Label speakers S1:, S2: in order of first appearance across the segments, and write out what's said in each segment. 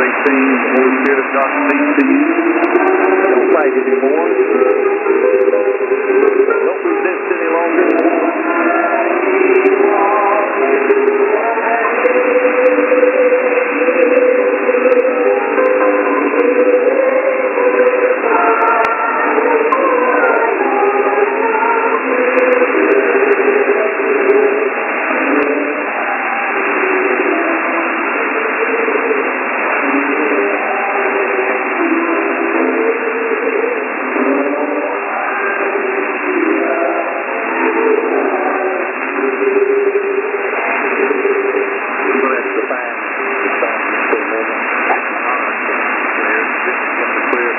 S1: sing, the Holy Spirit God speaks to you.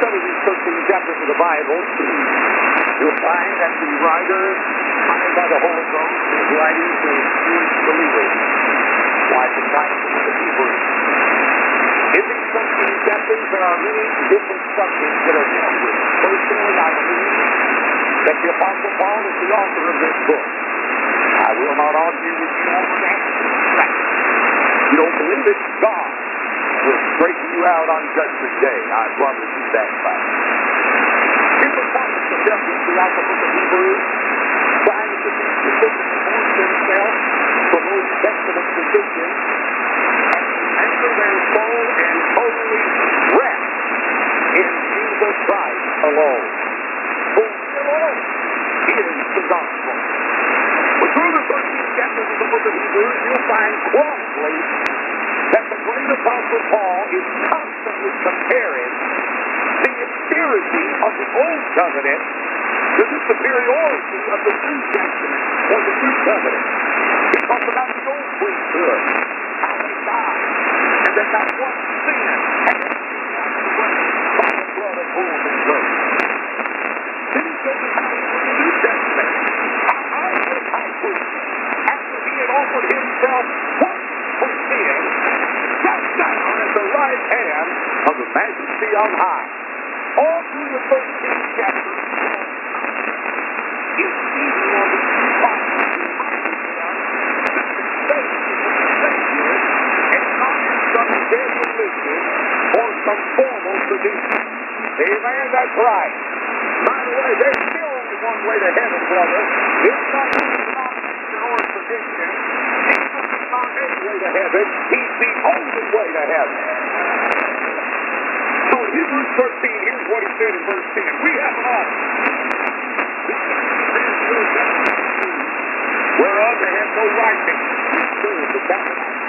S1: Studying these 13 chapters of the Bible. You'll find that the writer, inspired by the Holy Ghost, is writing to Jewish believers, like the Titus and the Hebrews. In these 13 chapters, there are many different subjects that are dealt with. Personally, I believe that the Apostle Paul is the author of this book. I will not argue with you on that. You don't believe it? God will straighten you out on Judgment Day. I promise you that fact. Topics are dealt with throughout the book of Hebrews, trying to be specific amongst themselves from Old Testament traditions and anchor their soul and totally rest in Jesus Christ alone. He alone is the gospel. But through the 13 chapters of the book of Hebrews, you'll find quantly that the great apostle Paul is constantly comparing the inferiority of the Old Covenant to the superiority of the New Testament or the New Covenant. He talks about the old priesthood, how they died, and that not one sin had been away by the blood of bulls and goats. Then he goes into the New Testament, how our great high priest, after he had offered himself once for sin, sat down at the right hand of the majesty on high. All through the 13th chapter, is speaking on the or some formal tradition. Amen? That's right. By the way, there's still only one way to heaven, brother. It's not denomination or tradition. Jesus is not any way to heaven. He's the only way to heaven. Hebrews 13, here's what he said in verse 10. We have an offer. Whereof they have no right to serve the.